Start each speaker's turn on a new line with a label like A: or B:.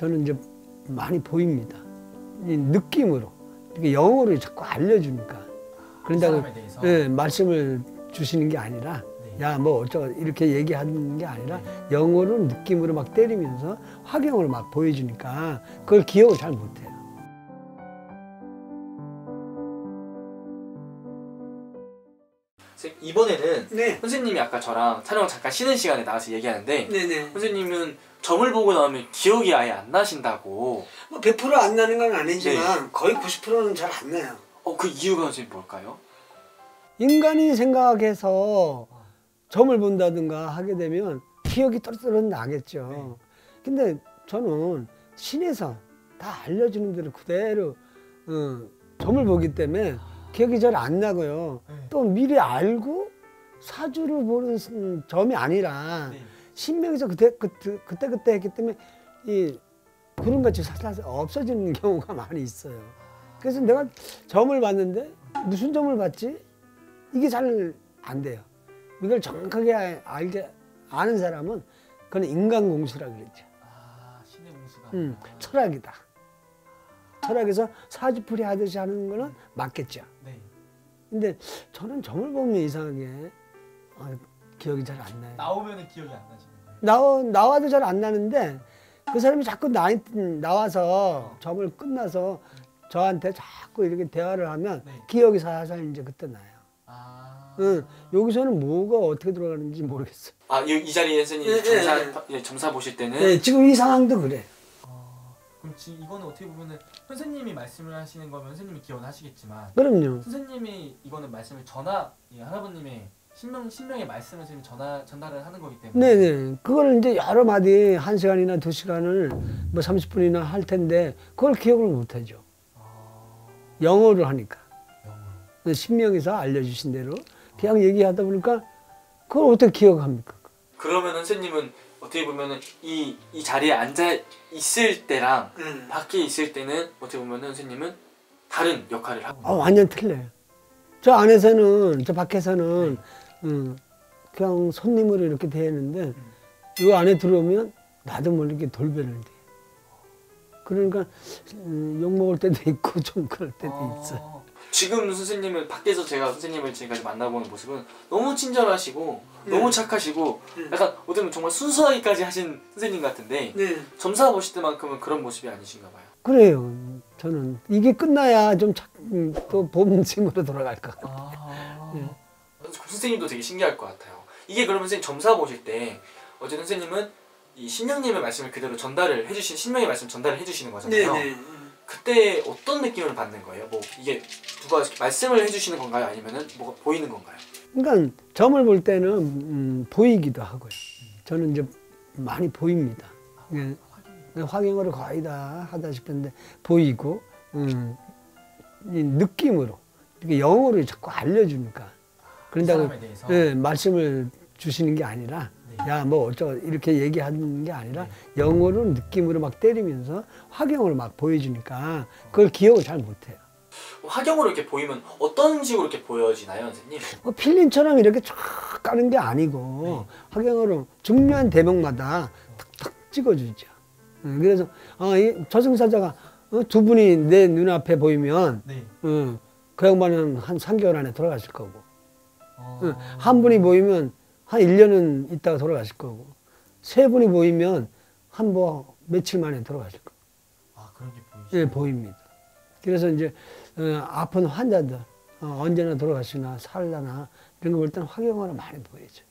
A: 저는 이제 많이 보입니다. 이 느낌으로. 영어로 자꾸 알려주니까. 그런다고
B: 대해서.
A: 예, 말씀을 주시는 게 아니라
B: 네.
A: 야뭐 어쩌고 이렇게 얘기하는 게 아니라 영어로 느낌으로 막 때리면서 화경으로 막 보여주니까 그걸 기억을 잘 못해요.
B: 이번에는
A: 네.
B: 선생님이 아까 저랑 촬영 잠깐 쉬는 시간에 나와서 얘기하는데. 선생님은 점을 보고 나오면 기억이 아예 안 나신다고.
A: 뭐 100%안 나는 건 아니지만 거의 90%는 잘 안 나요.
B: 어 그 이유가 선생님 뭘까요?
A: 인간이 생각해서 점을 본다든가 하게 되면 기억이 또르르 나겠죠. 근데 저는 신에서 다 알려주는 대로 그대로 어, 점을 보기 때문에 기억이 잘 안 나고요.
B: 네.
A: 또 미리 알고 사주를 보는 음, 점이 아니라
B: 네.
A: 신명에서 그때 그때 그때, 그때 했기 때문에 이 구름 같이 살살 없어지는 경우가 많이 있어요. 그래서 내가 점을 봤는데 무슨 점을 봤지? 이게 잘 안 돼요. 이걸 정확하게 알- 알게 아는 사람은 그건 인간 공수라 그러죠.
B: 아 신의 공수가.
A: 음. 철학이다. 철학에서 사주풀이 하듯이 하는 거는 맞겠죠.
B: 네.
A: 근데 저는 점을 보면 이상하게 아, 기억이 잘 안 나요.
B: 나오면은 기억이 안 거예요.
A: 나와, 나와도 잘 안 나는데 그 사람이 자꾸 나, 나와서 점을 끝나서 저한테 자꾸 이렇게 대화를 하면
B: 네.
A: 기억이 살살 이제 그때 나요.
B: 아.
A: 응, 여기서는 뭐가 어떻게 돌아가는지 모르겠어요.
B: 아, 이, 이 자리에 선생님
A: 네,
B: 점사
A: 네,
B: 예, 점사 보실 때는
A: 네, 지금 이 상황도 그래.
B: 어, 그럼 지금 이거는 어떻게 보면은 선생님이 말씀을 하시는 거면 선생님이 기억은 하시겠지만
A: 그럼요.
B: 선생님이 이거는 말씀을 전하 예, 할아버님의 신명 신명의 말씀을 선생님 전하 전달을 하는 거기 때문에
A: 네네. 그걸 이제 여러 마디 한 시간이나 두 시간을 뭐 30분이나 할 텐데 그걸 기억을 못 하죠.
B: 어,
A: 영어로 하니까.
B: 영어로.
A: 신명에서 알려주신 대로 그냥 얘기하다 보니까 그걸 어떻게 기억합니까?
B: 그러면 선생님은 어떻게 보면은 이, 이 자리에 앉아 있을 때랑 밖에 있을 때는 어떻게 보면은 선생님은 다른 역할을 하고
A: 아, 완전 틀려요. 저 안에서는, 저 밖에서는, 음, 그냥 손님으로 이렇게 대했는데, 이 안에 들어오면 나도 모르게 돌변을 돼. 그러니까, 음, 욕 먹을 때도 있고, 좀 그럴 때도 있어요.
B: 어, 지금 선생님을 밖에서 제가 선생님을 지금까지 만나보는 모습은 너무 친절하시고
A: 네.
B: 너무 착하시고 약간 어떻게 보면 정말 순수하기까지 하신 선생님 같은데
A: 네.
B: 점사 보실 때만큼은 그런 모습이 아니신가 봐요.
A: 그래요. 저는 이게 끝나야 좀 착, 음, 또 봄심으로 돌아갈 것 같아요.
B: 아...
A: 네.
B: 선생님도 되게 신기할 것 같아요. 이게 그러면 선생님 점사 보실 때 어쨌든 선생님은 이 신령님의 말씀을 그대로 전달을 해주신 신명의 말씀 전달을 해주시는 거잖아요. 그때 어떤 느낌을 받는 거예요? 뭐 이게 누가 말씀을 해주시는 건가요? 아니면은 뭐가 보이는 건가요?
A: 그러니까 점을 볼 때는 음, 보이기도 하고요. 저는 이제 많이 보입니다. 예, 화경으로 거의 다 하다 싶은데 보이고 음, 이 느낌으로 이렇게 영어로 자꾸 알려주니까 그런다고. 예, 말씀을 주시는 게 아니라
B: 네.
A: 야뭐 어쩌고 이렇게 얘기하는 게 아니라 영어로 느낌으로 막 때리면서 화경으로 막 보여주니까 그걸 기억을 잘 못해요.
B: 화경으로 이렇게 보이면 어떤 식으로 이렇게 보여지나요, 선생님?
A: 뭐 필름처럼 이렇게 쫙 까는 게 아니고 화경으로 중요한 대목마다 탁탁 찍어주죠. 음, 그래서 아, 이 저승사자가 어, 두 분이 내 눈앞에 보이면
B: 네.
A: 어, 그 양반은 한 3개월 안에 돌아가실 거고
B: 어...
A: 어, 한 분이 보이면 한 1년은 있다가 돌아가실 거고 세 분이 보이면 한 뭐 며칠 만에 돌아가실 거고
B: 아 그런 게 보이시죠?
A: 예, 보입니다. 그래서 이제 어, 아픈 환자들 어, 언제나 돌아가시나 살라나 이런 거 볼 때는 화경으로 많이 보이죠.